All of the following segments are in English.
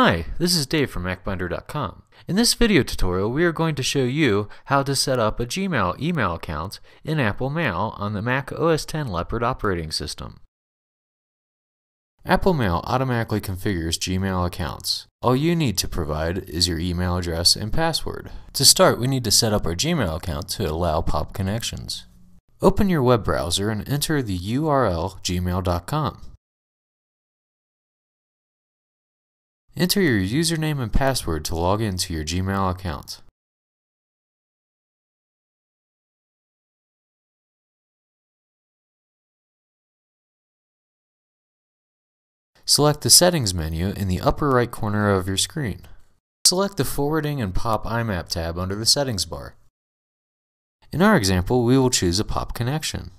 Hi, this is Dave from MacBinder.com. In this video tutorial, we are going to show you how to set up a Gmail email account in Apple Mail on the Mac OS X Leopard operating system. Apple Mail automatically configures Gmail accounts. All you need to provide is your email address and password. To start, we need to set up our Gmail account to allow POP connections. Open your web browser and enter the URL gmail.com. Enter your username and password to log into your Gmail account. Select the Settings menu in the upper right corner of your screen. Select the Forwarding and POP IMAP tab under the Settings bar. In our example, we will choose a POP connection.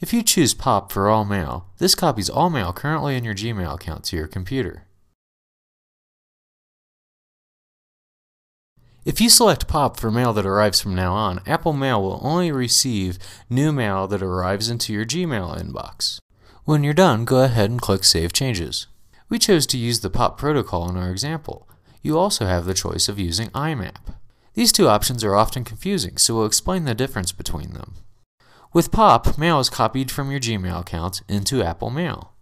If you choose POP for all mail, this copies all mail currently in your Gmail account to your computer. If you select POP for mail that arrives from now on, Apple Mail will only receive new mail that arrives into your Gmail inbox. When you're done, go ahead and click Save Changes. We chose to use the POP protocol in our example. You also have the choice of using IMAP. These two options are often confusing, so we'll explain the difference between them. With POP, mail is copied from your Gmail account into Apple Mail.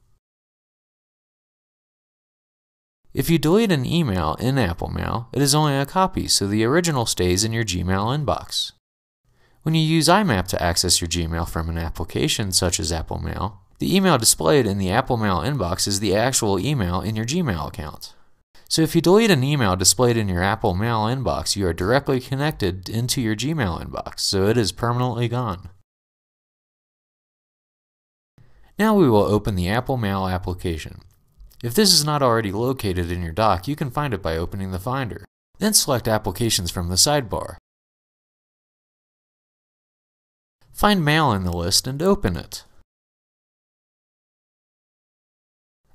If you delete an email in Apple Mail, it is only a copy, so the original stays in your Gmail inbox. When you use IMAP to access your Gmail from an application such as Apple Mail, the email displayed in the Apple Mail inbox is the actual email in your Gmail account. So if you delete an email displayed in your Apple Mail inbox, you are directly connected into your Gmail inbox, so it is permanently gone. Now we will open the Apple Mail application. If this is not already located in your dock, you can find it by opening the Finder. Then select Applications from the sidebar. Find Mail in the list and open it.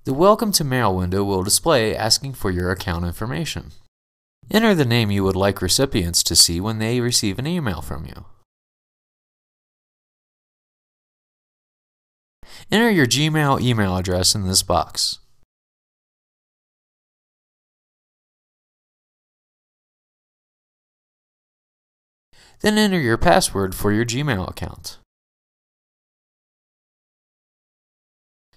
The Welcome to Mail window will display asking for your account information. Enter the name you would like recipients to see when they receive an email from you. Enter your Gmail email address in this box. Then enter your password for your Gmail account.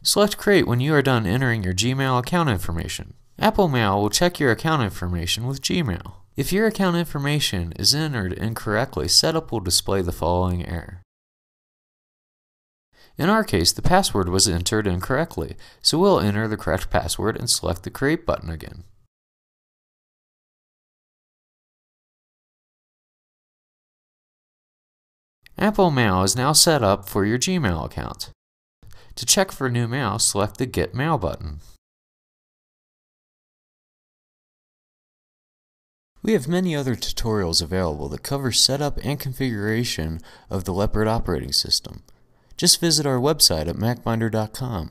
Select Create when you are done entering your Gmail account information. Apple Mail will check your account information with Gmail. If your account information is entered incorrectly, Setup will display the following error. In our case, the password was entered incorrectly, so we'll enter the correct password and select the Create button again. Apple Mail is now set up for your Gmail account. To check for new mail, select the Get Mail button. We have many other tutorials available that cover setup and configuration of the Leopard operating system. Just visit our website at macbinder.com.